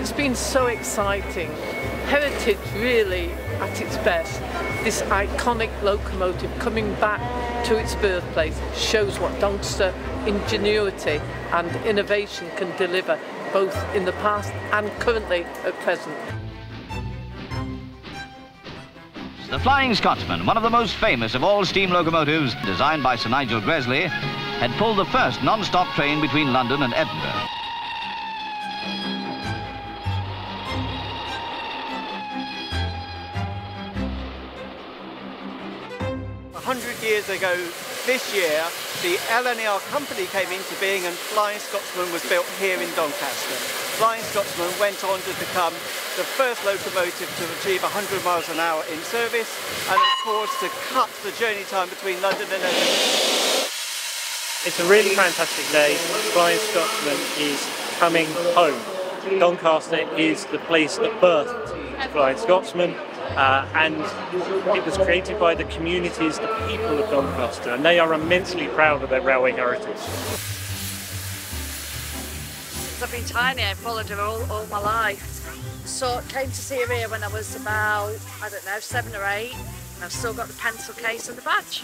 It's been so exciting. Heritage really at its best. This iconic locomotive coming back to its birthplace shows what Doncaster ingenuity and innovation can deliver both in the past and currently at present. The Flying Scotsman, one of the most famous of all steam locomotives, designed by Sir Nigel Gresley, had pulled the first non-stop train between London and Edinburgh. A hundred years ago this year, the LNER company came into being and Flying Scotsman was built here in Doncaster. Flying Scotsman went on to become the first locomotive to achieve 100 miles an hour in service and of course to cut the journey time between London and Edinburgh. It's a really fantastic day. Flying Scotsman is coming home. Doncaster is the place that birthed Flying Scotsman. Uh, and it was created by the communities, the people of Doncaster, and they are immensely proud of their railway heritage. I've been tiny, I followed her all, all my life. So I came to see her here when I was about, I don't know, seven or eight, and I've still got the pencil case and the badge.